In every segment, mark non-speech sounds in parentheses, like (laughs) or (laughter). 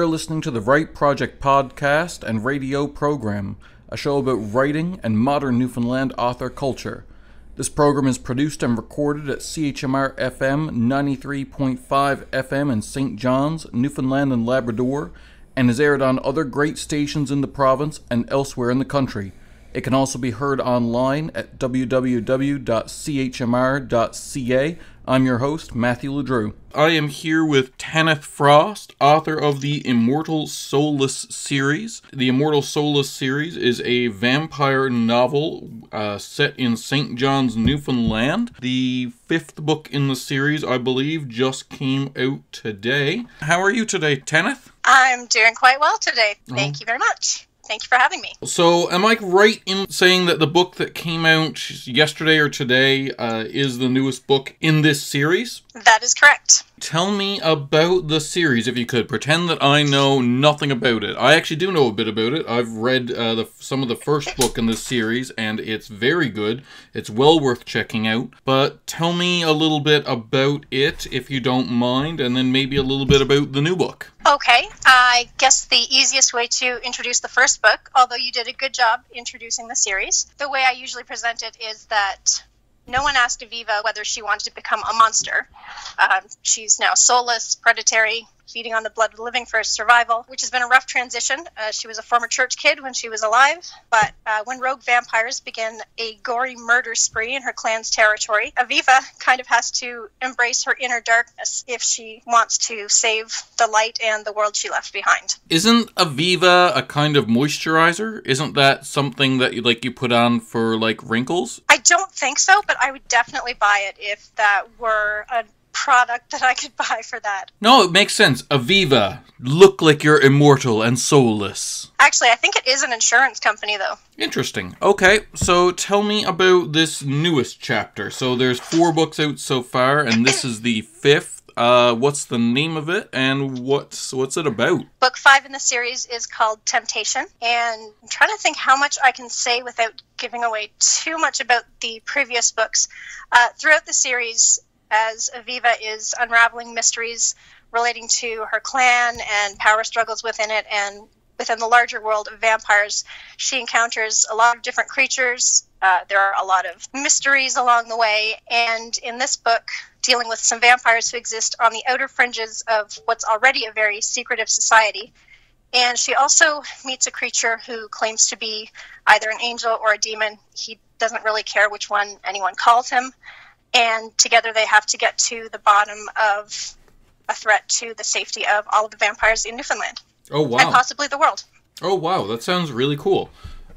You're listening to the Write Project podcast and radio program, a show about writing and modern Newfoundland author culture. This program is produced and recorded at CHMR FM 93.5 FM in St. John's, Newfoundland and Labrador, and is aired on other great stations in the province and elsewhere in the country. It can also be heard online at www.chmr.ca. I'm your host, Matthew LeDrew. I am here with Tanith Frost, author of the Immortal Soulless series. The Immortal Soulless series is a vampire novel uh, set in St. John's, Newfoundland. The fifth book in the series, I believe, just came out today. How are you today, Tanith? I'm doing quite well today. Thank oh. you very much. Thank you for having me. So, am I right in saying that the book that came out yesterday or today uh, is the newest book in this series? That is correct. Tell me about the series, if you could. Pretend that I know nothing about it. I actually do know a bit about it. I've read uh, the, some of the first book in this series, and it's very good. It's well worth checking out. But tell me a little bit about it, if you don't mind, and then maybe a little bit about the new book. Okay. I guess the easiest way to introduce the first book, although you did a good job introducing the series, the way I usually present it is that no one asked Aviva whether she wanted to become a monster. Um, she's now soulless, predatory, feeding on the blood of the living for survival, which has been a rough transition. Uh, she was a former church kid when she was alive, but uh, when rogue vampires begin a gory murder spree in her clan's territory, Aviva kind of has to embrace her inner darkness if she wants to save the light and the world she left behind. Isn't Aviva a kind of moisturizer? Isn't that something that you like you put on for like wrinkles? I don't think so, but I would definitely buy it if that were a product that I could (laughs) buy for that. No, it makes sense. Aviva, look like you're immortal and soulless. Actually, I think it is an insurance company, though. Interesting. Okay, so tell me about this newest chapter. So there's four books out so far, and (clears throat) this is the fifth. Uh, what's the name of it, and what's what's it about? Book five in the series is called Temptation, and I'm trying to think how much I can say without giving away too much about the previous books. Uh, throughout the series, as Aviva is unraveling mysteries relating to her clan and power struggles within it and within the larger world of vampires, she encounters a lot of different creatures. Uh, there are a lot of mysteries along the way. And in this book, dealing with some vampires who exist on the outer fringes of what's already a very secretive society. And she also meets a creature who claims to be either an angel or a demon. He doesn't really care which one anyone calls him and together they have to get to the bottom of a threat to the safety of all of the vampires in Newfoundland. Oh wow! And possibly the world. Oh wow, that sounds really cool.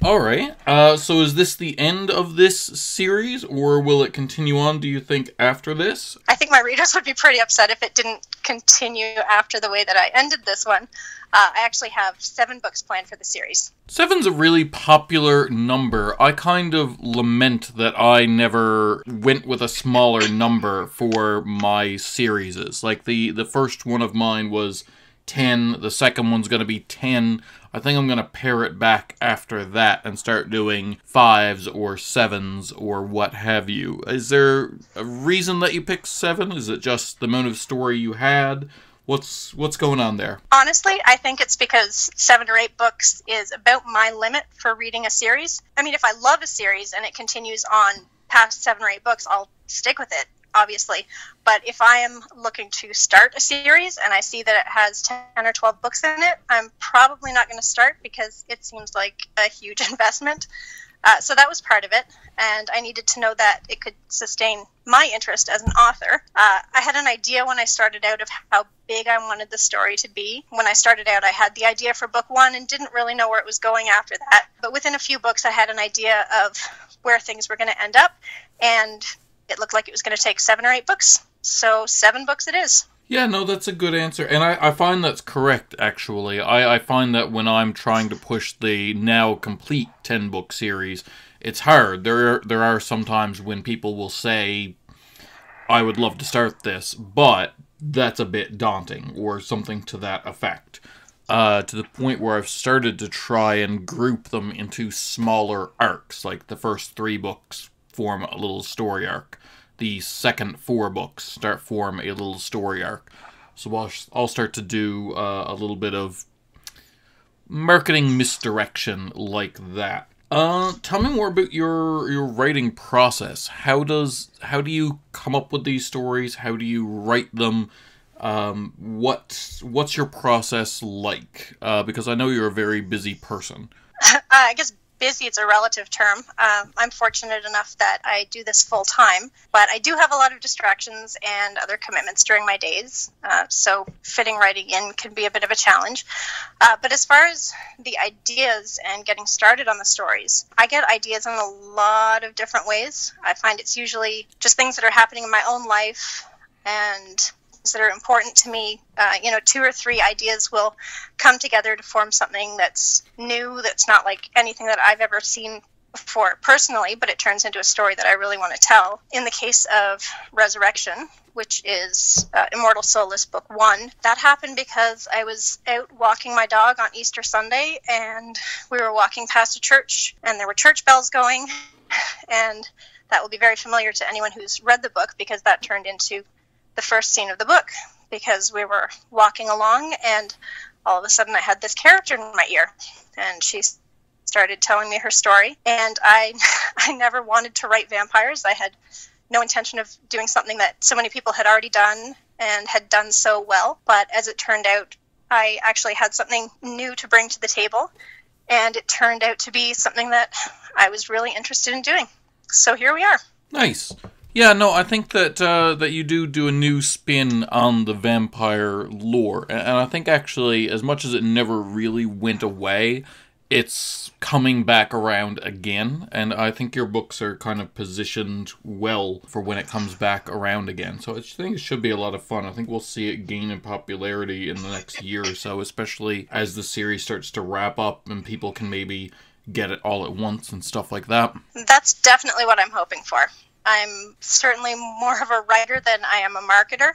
All right. Uh, so is this the end of this series, or will it continue on? Do you think after this? I think my readers would be pretty upset if it didn't continue after the way that I ended this one. Uh, I actually have seven books planned for the series. Seven's a really popular number. I kind of lament that I never went with a smaller number for my series. Like the the first one of mine was 10, the second one's going to be 10. I think I'm going to pare it back after that and start doing fives or sevens or what have you. Is there a reason that you picked seven? Is it just the amount of story you had? What's what's going on there? Honestly, I think it's because seven or eight books is about my limit for reading a series. I mean, if I love a series and it continues on past seven or eight books, I'll stick with it obviously. But if I am looking to start a series and I see that it has 10 or 12 books in it, I'm probably not going to start because it seems like a huge (laughs) investment. Uh, so that was part of it, and I needed to know that it could sustain my interest as an author. Uh, I had an idea when I started out of how big I wanted the story to be. When I started out, I had the idea for book one and didn't really know where it was going after that. But within a few books, I had an idea of where things were going to end up, and it looked like it was going to take seven or eight books. So, seven books it is. Yeah, no, that's a good answer. And I, I find that's correct, actually. I, I find that when I'm trying to push the now complete 10 book series, it's hard. There are, there are some times when people will say, I would love to start this, but that's a bit daunting, or something to that effect. Uh, to the point where I've started to try and group them into smaller arcs. Like the first three books form a little story arc the second four books start form a little story arc. So I'll, I'll start to do uh, a little bit of marketing misdirection like that. Uh, tell me more about your your writing process. How does how do you come up with these stories? How do you write them? Um, what what's your process like? Uh, because I know you're a very busy person. (laughs) I guess busy it's a relative term. Um, i'm fortunate enough that i do this full time but i do have a lot of distractions and other commitments during my days. Uh, so fitting writing in can be a bit of a challenge. Uh, but as far as the ideas and getting started on the stories i get ideas in a lot of different ways. I find it's usually just things that are happening in my own life and that are important to me, uh, you know, two or three ideas will come together to form something that's new, that's not like anything that I've ever seen before personally, but it turns into a story that I really want to tell. In the case of Resurrection, which is uh, Immortal Soulless Book One, that happened because I was out walking my dog on Easter Sunday and we were walking past a church and there were church bells going. And that will be very familiar to anyone who's read the book because that turned into the first scene of the book because we were walking along and all of a sudden I had this character in my ear and she started telling me her story and I (laughs) I never wanted to write vampires. I had no intention of doing something that so many people had already done and had done so well, but as it turned out I actually had something new to bring to the table and it turned out to be something that I was really interested in doing. So here we are. Nice. Yeah, no, I think that uh, that you do do a new spin on the vampire lore, and I think actually, as much as it never really went away, it's coming back around again, and I think your books are kind of positioned well for when it comes back around again. So I think it should be a lot of fun. I think we'll see it gain in popularity in the next year or so, especially as the series starts to wrap up and people can maybe get it all at once and stuff like that. That's definitely what I'm hoping for. I'm certainly more of a writer than I am a marketer,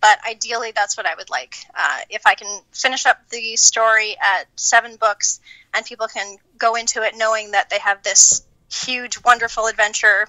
but ideally that's what I would like. Uh, if I can finish up the story at seven books and people can go into it knowing that they have this huge, wonderful adventure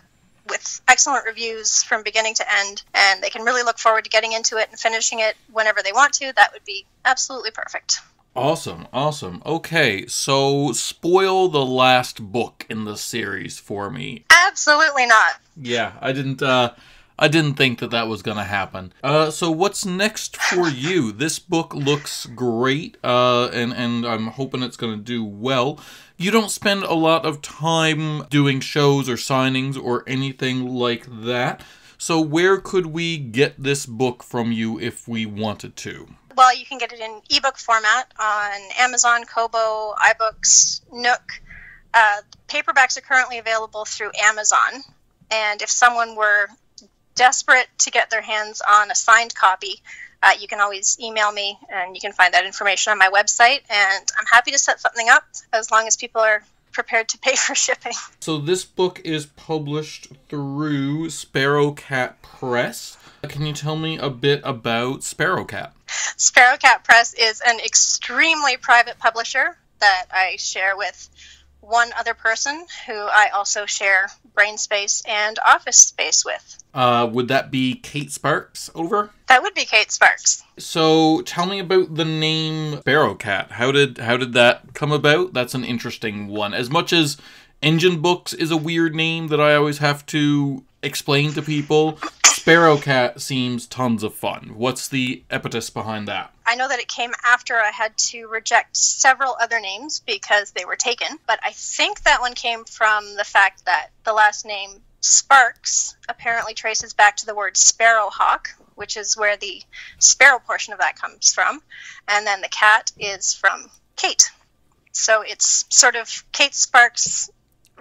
with excellent reviews from beginning to end, and they can really look forward to getting into it and finishing it whenever they want to, that would be absolutely perfect. Awesome, awesome. Okay, so spoil the last book in the series for me. Absolutely not. Yeah, I didn't. uh I didn't think that that was gonna happen. Uh, so what's next for you? (laughs) This book looks great, uh, and and I'm hoping it's gonna do well. You don't spend a lot of time doing shows or signings or anything like that. So where could we get this book from you if we wanted to? Well, you can get it in ebook format on Amazon, Kobo, iBooks, Nook. Uh, paperbacks are currently available through Amazon, and if someone were desperate to get their hands on a signed copy, uh, you can always email me, and you can find that information on my website. And I'm happy to set something up as long as people are prepared to pay (laughs) for shipping. So this book is published through Sparrowcat Press. Can you tell me a bit about Sparrowcat? Sparrowcat Press is an extremely private publisher that I share with one other person who I also share brain space and office space with. Uh, would that be Kate Sparks over? That would be Kate Sparks. So tell me about the name Sparrowcat. How did how did that come about? That's an interesting one. As much as Engen Books is a weird name that I always have to explain to people. Sparrowcat seems tons of fun. What's the impetus behind that? I know that it came after I had to reject several other names because they were taken, but I think that one came from the fact that the last name Sparks apparently traces back to the word sparrowhawk, which is where the sparrow portion of that comes from, and then the cat is from Kate. So it's sort of Kate Sparks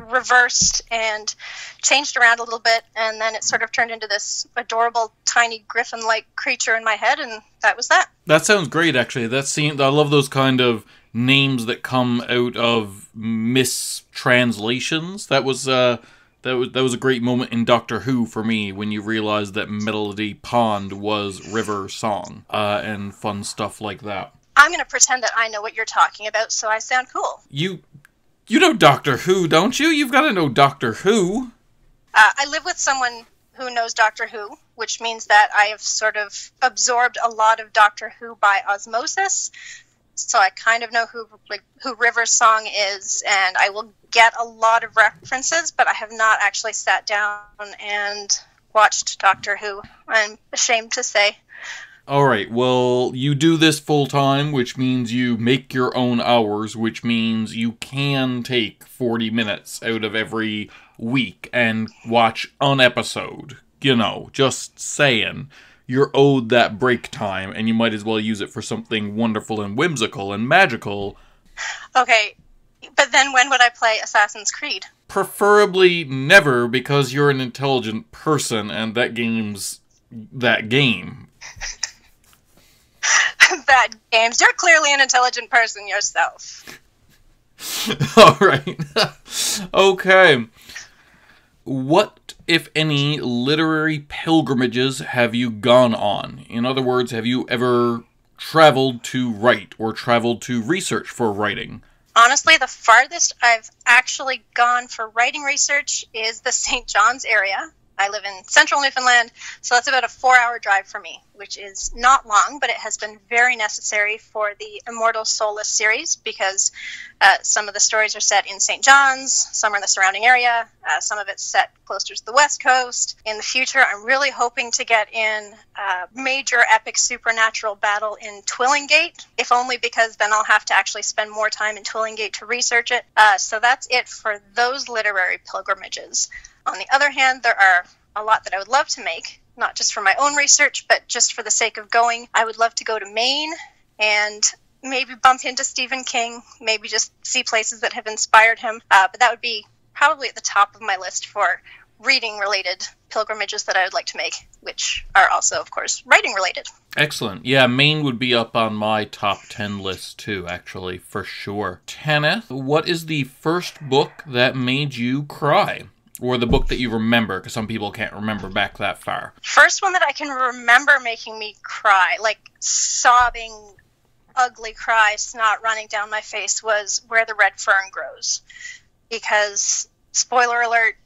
reversed and changed around a little bit, and then it sort of turned into this adorable, tiny griffin-like creature in my head, and that was that. That sounds great, actually. That seems I love those kind of names that come out of mistranslations. That was uh, that was that was a great moment in Doctor Who for me when you realized that Melody Pond was River Song, uh, and fun stuff like that. I'm going to pretend that I know what you're talking about, so I sound cool. You you know Doctor Who, don't you? You've got to know Doctor Who. Uh, I live with someone who knows Doctor Who, which means that I have sort of absorbed a lot of Doctor Who by osmosis. So I kind of know who like who River's song is, and I will get a lot of references, but I have not actually sat down and watched Doctor Who. I'm ashamed to say. All right. Well, you do this full time, which means you make your own hours, which means you can take 40 minutes out of every week and watch an episode. You know, just saying. You're owed that break time, and you might as well use it for something wonderful and whimsical and magical. Okay, but then when would I play Assassin's Creed? Preferably never, because you're an intelligent person, and that game's that game. (laughs) that games. You're clearly an intelligent person yourself. (laughs) All right. (laughs) okay. What, if any, literary pilgrimages have you gone on? In other words, have you ever traveled to write or traveled to research for writing? Honestly, the farthest I've actually gone for writing research is the St. John's area. I live in central Newfoundland, so that's about a four hour drive for me, which is not long, but it has been very necessary for the Immortal Soulless series because uh, some of the stories are set in St. John's, some are in the surrounding area, uh, some of it's set closer to the west coast. In the future, I'm really hoping to get in a major epic supernatural battle in Twillingate, if only because then I'll have to actually spend more time in Twillingate to research it. Uh, so that's it for those literary pilgrimages. On the other hand, there are a lot that I would love to make, not just for my own research, but just for the sake of going. I would love to go to Maine and maybe bump into Stephen King, maybe just see places that have inspired him. Uh, but that would be probably at the top of my list for reading related pilgrimages that I would like to make, which are also, of course, writing related. Excellent. Yeah, Maine would be up on my top 10 list too, actually, for sure. Tanith, what is the first book that made you cry? Or the book that you remember because some people can't remember back that far. First one that i can remember making me cry like sobbing ugly cry snot running down my face was where the red fern grows. Because spoiler alert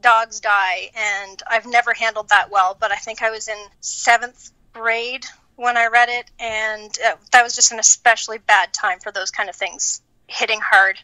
dogs die and i've never handled that well but i think i was in seventh grade when i read it and uh, that was just an especially bad time for those kind of things hitting hard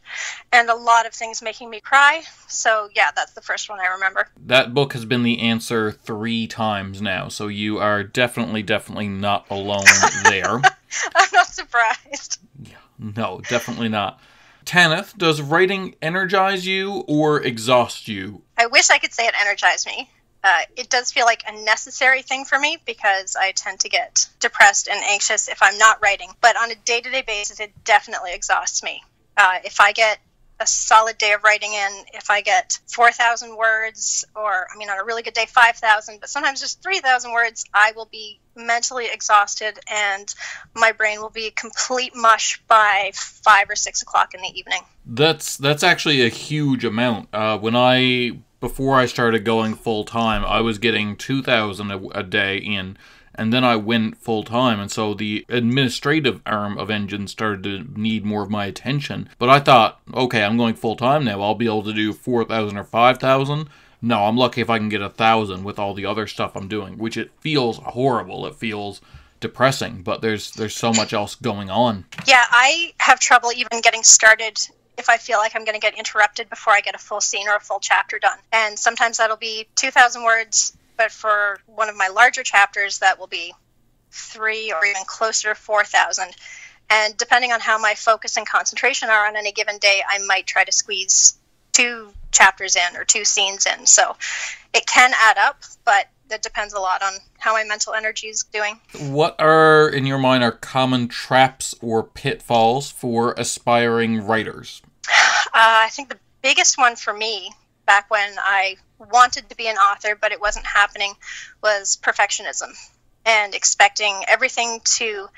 and a lot of things making me cry. So, yeah, that's the first one I remember. That book has been the answer three times now, so you are definitely, definitely not alone (laughs) there. (laughs) I'm not surprised. Yeah, no, definitely not. Tanith, does writing energize you or exhaust you? I wish I could say it energized me. Uh, it does feel like a necessary thing for me because I tend to get depressed and anxious if I'm not writing. But on a day to day basis, it definitely exhausts me. Uh, if I get a solid day of writing in, if I get 4,000 words, or I mean, on a really good day, 5,000, but sometimes just 3,000 words, I will be mentally exhausted and my brain will be complete mush by five or six o'clock in the evening. That's that's actually a huge amount. Uh, when I before I started going full time, I was getting 2,000 a day in and then I went full time, and so the administrative arm of Engen started to need more of my attention. But I thought, okay, I'm going full time now. I'll be able to do four thousand or five thousand. No, I'm lucky if I can get a thousand with all the other stuff I'm doing, which it feels horrible. It feels depressing, but there's there's so much else going on. Yeah, I have trouble even getting started if I feel like I'm going to get interrupted before I get a full scene or a full chapter done. And sometimes that'll be 2,000 words but for one of my larger chapters, that will be three or even closer to 4,000. And depending on how my focus and concentration are on any given day, I might try to squeeze two chapters in or two scenes in. So it can add up, but that depends a lot on how my mental energy is doing. What are, in your mind, are common traps or pitfalls for aspiring writers? Uh, I think the biggest one for me back when I wanted to be an author, but it wasn't happening, was perfectionism and expecting everything to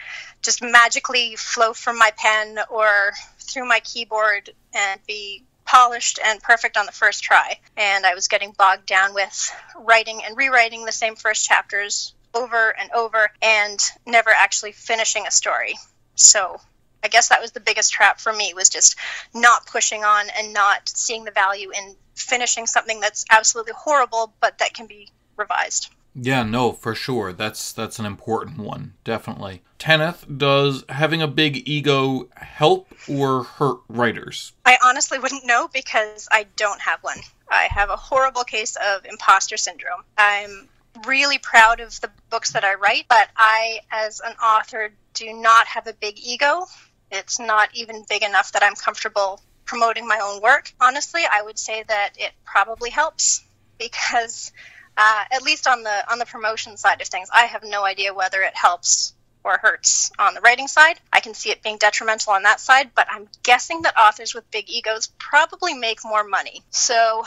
just magically flow from my pen or through my keyboard and be polished and perfect on the first try. And I was getting bogged down with writing and rewriting the same first chapters over and over and never actually finishing a story. So I guess that was the biggest trap for me was just not pushing on and not seeing the value in finishing something that's absolutely horrible, but that can be revised. Yeah, no, for sure. That's that's an important one, definitely. Tanith, does having a big ego help or hurt writers? I honestly wouldn't know because I don't have one. I have a horrible case of imposter syndrome. I'm really proud of the books that I write, but I, as an author, do not have a big ego. It's not even big enough that I'm comfortable promoting my own work. Honestly, I would say that it probably helps because uh, at least on the on the promotion side of things, I have no idea whether it helps or hurts on the writing side. I can see it being detrimental on that side, but I'm guessing that authors with big egos probably make more money. So,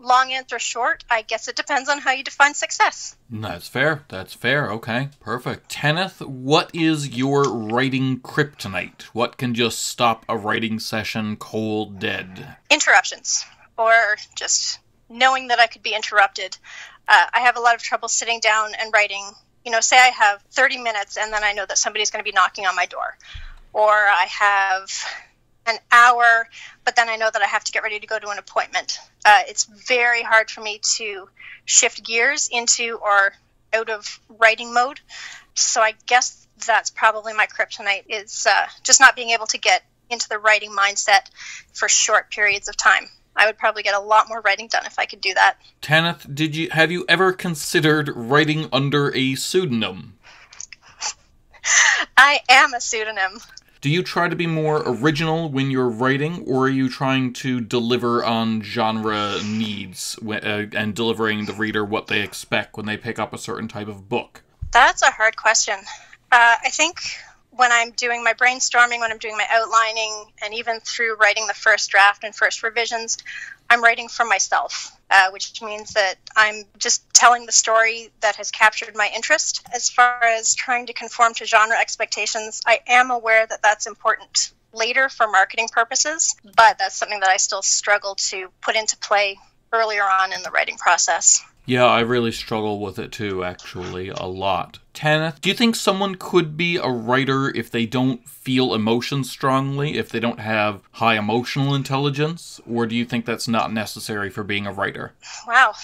long answer short, I guess it depends on how you define success. That's fair. That's fair. Okay, perfect. Tanith, what is your writing kryptonite? What can just stop a writing session cold dead? Interruptions, or just knowing that I could be interrupted. Uh, I have a lot of trouble sitting down and writing you know, say I have 30 minutes and then I know that somebody's going to be knocking on my door, or I have an hour, but then I know that I have to get ready to go to an appointment. Uh, it's very hard for me to shift gears into or out of writing mode. So I guess that's probably my kryptonite is uh, just not being able to get into the writing mindset for short periods of time. I would probably get a lot more writing done if I could do that. Tanith, did you have you ever considered writing under a pseudonym? (laughs) I am a pseudonym. Do you try to be more original when you're writing, or are you trying to deliver on genre needs uh, and delivering the reader what they expect when they pick up a certain type of book? That's a hard question. Uh, I think when I'm doing my brainstorming, when I'm doing my outlining, and even through writing the first draft and first revisions, I'm writing for myself, uh, which means that I'm just telling the story that has captured my interest. As far as trying to conform to genre expectations, I am aware that that's important later for marketing purposes, but that's something that I still struggle to put into play earlier on in the writing process. Yeah, I really struggle with it too, actually, a lot. Tanith, do you think someone could be a writer if they don't feel emotions strongly, if they don't have high emotional intelligence? Or do you think that's not necessary for being a writer? Wow,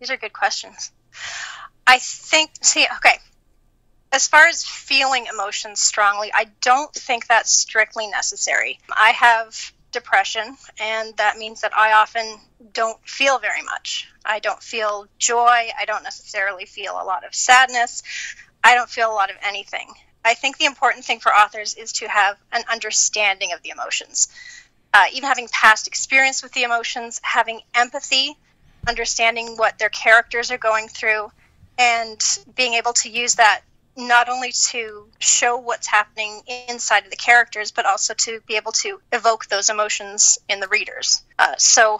these are good questions. I think, see, okay, as far as feeling emotions strongly, I don't think that's strictly necessary. I have depression, and that means that I often don't feel very much. I don't feel joy. I don't necessarily feel a lot of sadness. I don't feel a lot of anything. I think the important thing for authors is to have an understanding of the emotions. Uh, even having past experience with the emotions, having empathy, understanding what their characters are going through, and being able to use that not only to show what's happening inside of the characters, but also to be able to evoke those emotions in the readers. Uh, so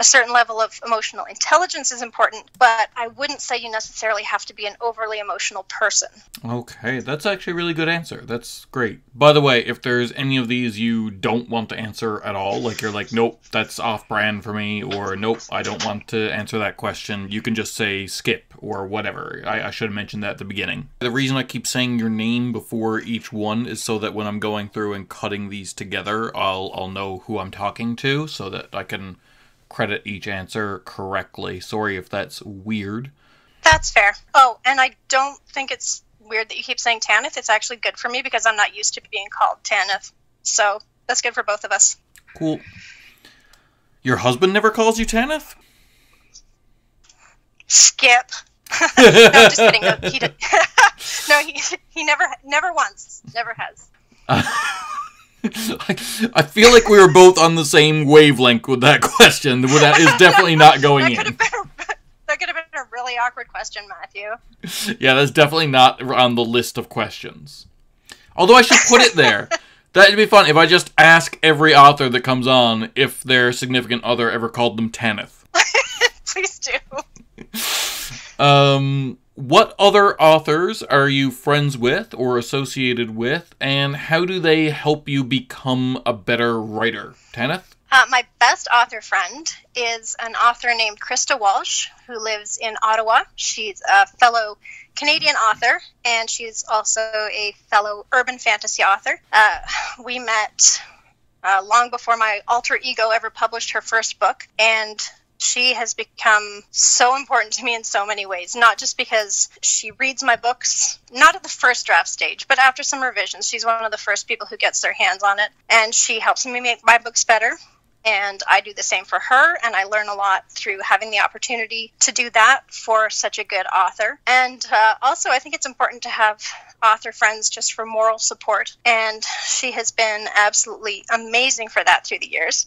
a certain level of emotional intelligence is important, but I wouldn't say you necessarily have to be an overly emotional person. Okay, that's actually a really good answer. That's great. By the way, if there's any of these you don't want to answer at all, like you're like, nope, that's off brand for me, or nope, I don't want to answer that question, you can just say skip or whatever. I, I should have mentioned that at the beginning. The reason I keep saying your name before each one is so that when I'm going through and cutting these together, I'll I'll know who I'm talking to so that I can credit each answer correctly. Sorry if that's weird. That's fair. Oh, and I don't think it's weird that you keep saying Tanith. It's actually good for me because I'm not used to being called Tanith. So that's good for both of us. Cool. Your husband never calls you Tanith? Skip. (laughs) (laughs) no, just kidding. No, he, (laughs) no, he, he never, never once, never has. (laughs) I, I feel like we were both on the same wavelength with that question. That is definitely not (laughs) going that in. A, that could have been a really awkward question, Matthew. (laughs) Yeah, that's definitely not on the list of questions. Although I should put it there. That'd be fun if I just ask every author that comes on if their significant other ever called them Tanith. Please do. Um, what other authors are you friends with or associated with, and how do they help you become a better writer? Tanith? Uh, my best author friend is an author named Krista Walsh, who lives in Ottawa. She's a fellow Canadian author, and she's also a fellow urban fantasy author. Uh, we met uh, long before my alter ego ever published her first book, and She has become so important to me in so many ways, not just because she reads my books, not at the first draft stage, but after some revisions. She's one of the first people who gets their hands on it, and she helps me make my books better and I do the same for her. And I learn a lot through having the opportunity to do that for such a good author. And uh, also, I think it's important to have author friends just for moral support. And she has been absolutely amazing for that through the years.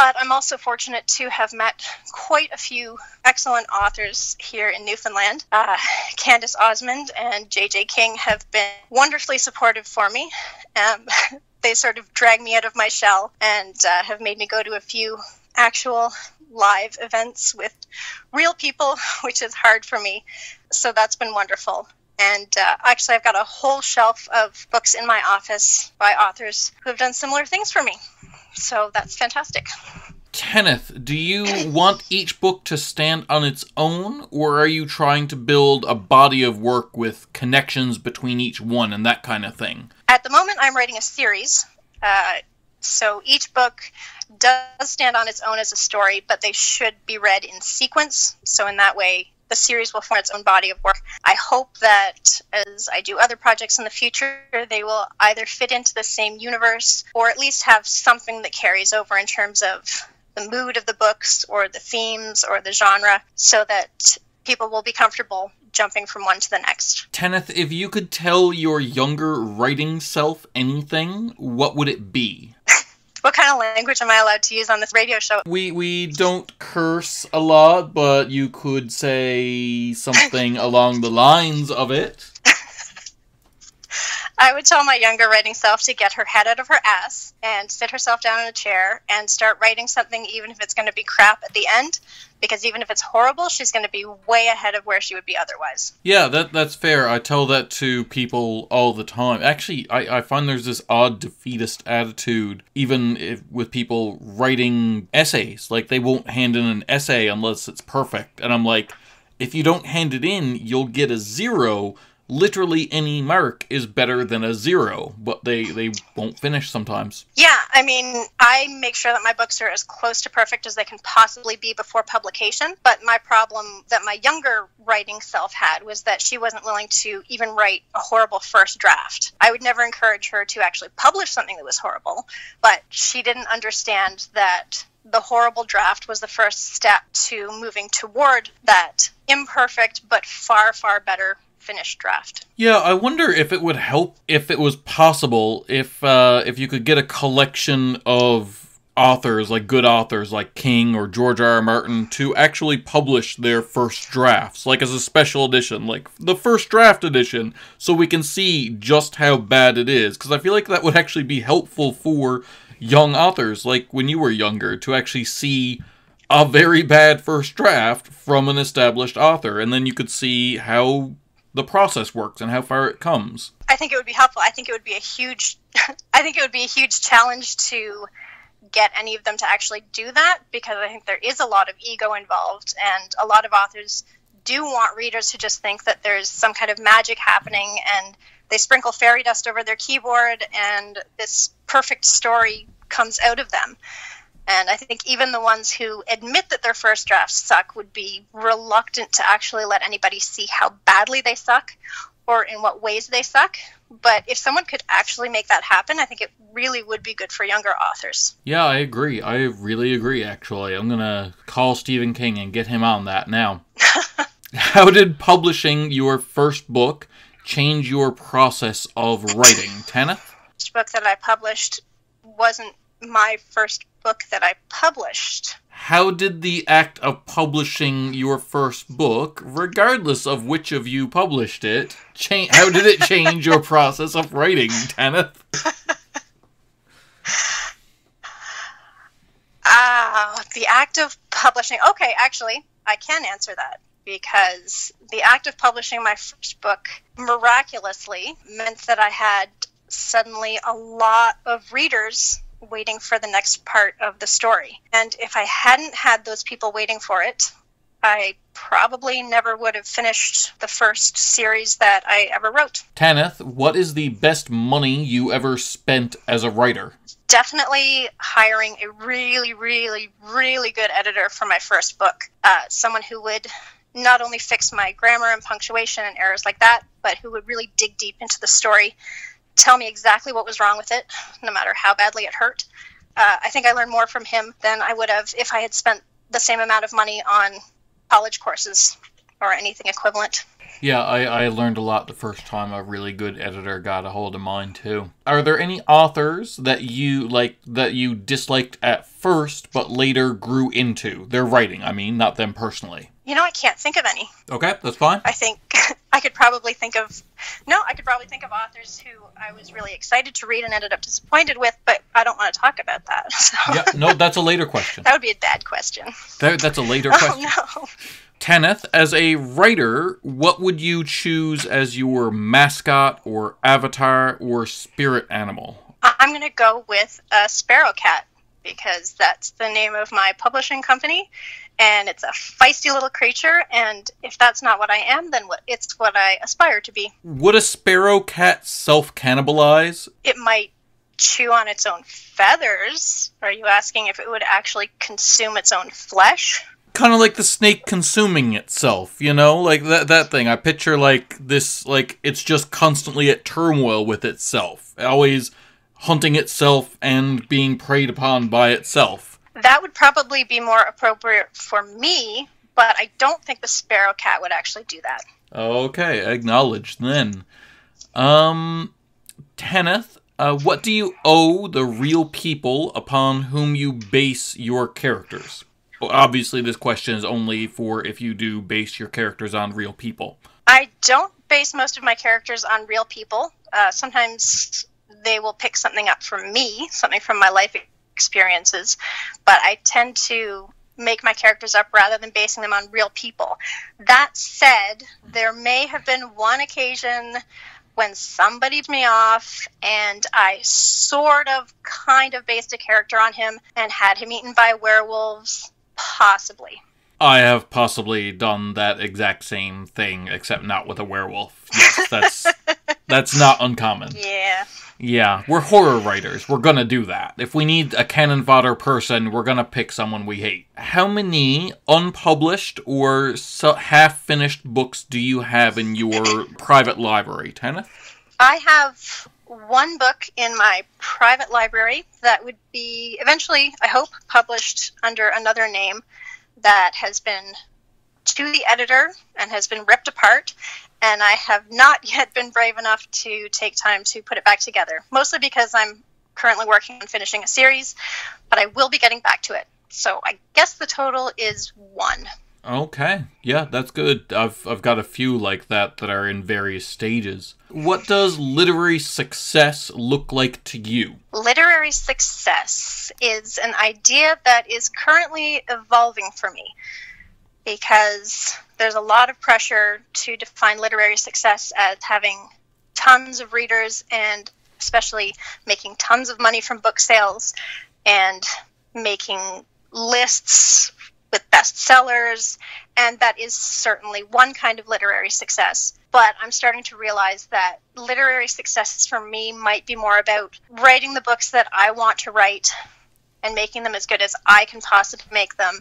But I'm also fortunate to have met quite a few excellent authors here in Newfoundland. Uh, Candace Osmond and JJ King have been wonderfully supportive for me. Um, (laughs) they sort of drag me out of my shell and uh, have made me go to a few actual live events with real people, (laughs) which is hard for me. So that's been wonderful. And uh, actually, I've got a whole shelf of books in my office by authors who have done similar things for me. So that's fantastic. Tanith, do you want each book to stand on its own, or are you trying to build a body of work with connections between each one and that kind of thing? At the moment, I'm writing a series. Uh, so each book does stand on its own as a story, but they should be read in sequence. So in that way, the series will form its own body of work. I hope that as I do other projects in the future, they will either fit into the same universe or at least have something that carries over in terms of the mood of the books or the themes or the genre so that people will be comfortable jumping from one to the next. Tanith, if you could tell your younger writing self anything, what would it be? (laughs) what kind of language am I allowed to use on this radio show? We we don't curse a lot, but you could say something (laughs) along the lines of it. I would tell my younger writing self to get her head out of her ass and sit herself down in a chair and start writing something, even if it's going to be crap at the end. Because even if it's horrible, she's going to be way ahead of where she would be otherwise. Yeah, that that's fair. I tell that to people all the time. Actually, I, I find there's this odd defeatist attitude, even if, with people writing essays. Like, they won't hand in an essay unless it's perfect. And I'm like, if you don't hand it in, you'll get a zero literally any mark is better than a zero, but they they won't finish sometimes. Yeah, I mean, I make sure that my books are as close to perfect as they can possibly be before publication. But my problem that my younger writing self had was that she wasn't willing to even write a horrible first draft. I would never encourage her to actually publish something that was horrible, but she didn't understand that the horrible draft was the first step to moving toward that imperfect but far far better finished draft. Yeah, I wonder if it would help if it was possible if uh, if you could get a collection of authors like good authors like King or George R. R. Martin to actually publish their first drafts like as a special edition like the first draft edition so we can see just how bad it is because I feel like that would actually be helpful for young authors like when you were younger to actually see a very bad first draft from an established author and then you could see how the process works and how far it comes. I think it would be helpful. I think it would be a huge (laughs) I think it would be a huge challenge to get any of them to actually do that because I think there is a lot of ego involved and a lot of authors do want readers to just think that there's some kind of magic happening and they sprinkle fairy dust over their keyboard and this perfect story comes out of them. And I think even the ones who admit that their first drafts suck would be reluctant to actually let anybody see how badly they suck or in what ways they suck. But if someone could actually make that happen, I think it really would be good for younger authors. Yeah, I agree. I really agree, actually. I'm going to call Stephen King and get him on that now. (laughs) How did publishing your first book change your process of writing, Tanith? The book that I published wasn't my first book that I published. How did the act of publishing your first book, regardless of which of you published it, change? How did it change your process of writing, Tanith? (laughs) Ah, uh, the act of publishing. Okay, actually, I can answer that because the act of publishing my first book miraculously meant that I had suddenly a lot of readers waiting for the next part of the story. And if I hadn't had those people waiting for it, I probably never would have finished the first series that I ever wrote. Tanith, what is the best money you ever spent as a writer? definitely hiring a really, really, really good editor for my first book. Uh, someone who would not only fix my grammar and punctuation and errors like that, but who would really dig deep into the story, tell me exactly what was wrong with it, no matter how badly it hurt. Uh, I think I learned more from him than I would have if I had spent the same amount of money on college courses or anything equivalent. Yeah, I, I learned a lot the first time a really good editor got a hold of mine too. Are there any authors that you like that you disliked at first but later grew into their writing? I mean, not them personally. You know, I can't think of any. Okay, that's fine. I think (laughs) I could probably think of no, I could probably think of authors who I was really excited to read and ended up disappointed with, but I don't want to talk about that. (laughs) So. Yeah, no, that's a later question. (laughs) that would be a bad question. That, that's a later oh, question. Oh no. Tanith, as a writer, what would you choose as your mascot or avatar or spirit animal? I'm going to go with a sparrow cat because that's the name of my publishing company and it's a feisty little creature and if that's not what I am then what it's what I aspire to be. Would a sparrow cat self cannibalize? It might chew on its own feathers. Are you asking if it would actually consume its own flesh? kind of like the snake consuming itself, you know, like that that thing. I picture like this, like it's just constantly at turmoil with itself, always hunting itself and being preyed upon by itself. That would probably be more appropriate for me, but I don't think the sparrow cat would actually do that. Okay, acknowledged then. Um, Tanith, uh, what do you owe the real people upon whom you base your characters? Well, obviously, this question is only for if you do base your characters on real people. I don't base most of my characters on real people. Uh, sometimes they will pick something up from me, something from my life experiences, but I tend to make my characters up rather than basing them on real people. That said, there may have been one occasion when somebody me off and I sort of kind of based a character on him and had him eaten by werewolves Possibly. I have possibly done that exact same thing, except not with a werewolf. Yes, that's (laughs) that's not uncommon. Yeah. Yeah, we're horror writers. We're gonna do that. If we need a cannon fodder person, we're gonna pick someone we hate. How many unpublished or half-finished books do you have in your private library, Tanith? I have one book in my private library that would be eventually, I hope, published under another name that has been to the editor and has been ripped apart. And I have not (laughs) yet been brave enough to take time to put it back together, mostly because I'm currently working on finishing a series, but I will be getting back to it. So I guess the total is one. Okay. Yeah, that's good. I've I've got a few like that that are in various stages. What does literary success look like to you? Literary success is an idea that is currently evolving for me because there's a lot of pressure to define literary success as having tons of readers and especially making tons of money from book sales and making lists with bestsellers, and that is certainly one kind of literary success. But I'm starting to realize that literary success for me might be more about writing the books that I want to write and making them as good as I can possibly make them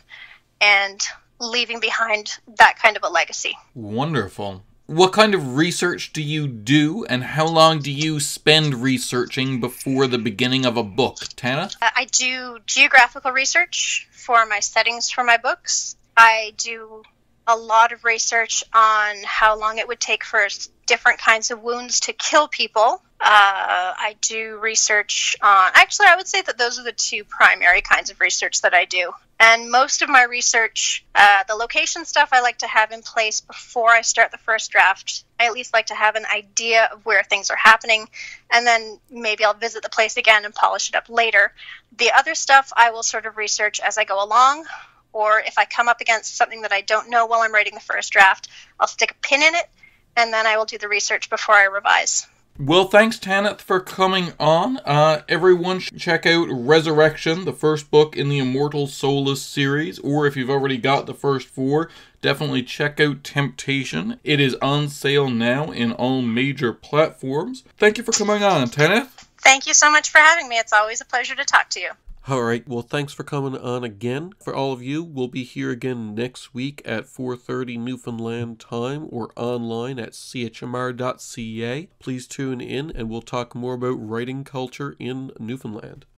and leaving behind that kind of a legacy. Wonderful. What kind of research do you do, and how long do you spend researching before the beginning of a book, Tana? Uh, I do geographical research for my settings for my books. I do a lot of research on how long it would take for different kinds of wounds to kill people. Uh, I do research on, actually, I would say that those are the two primary kinds of research that I do. And most of my research, uh, the location stuff, I like to have in place before I start the first draft. I at least like to have an idea of where things are happening, and then maybe I'll visit the place again and polish it up later. The other stuff I will sort of research as I go along, or if I come up against something that I don't know while I'm writing the first draft, I'll stick a pin in it, and then I will do the research before I revise. Well, thanks, Tanith, for coming on. Uh, everyone should check out Resurrection, the first book in the Immortal Soulless series, or if you've already got the first four, definitely check out Temptation. It is on sale now in all major platforms. Thank you for coming on, Tanith. Thank you so much for having me. It's always a pleasure to talk to you. All right. Well, thanks for coming on again. For all of you, we'll be here again next week at 4:30 Newfoundland time or online at chmr.ca. Please tune in and we'll talk more about writing culture in Newfoundland.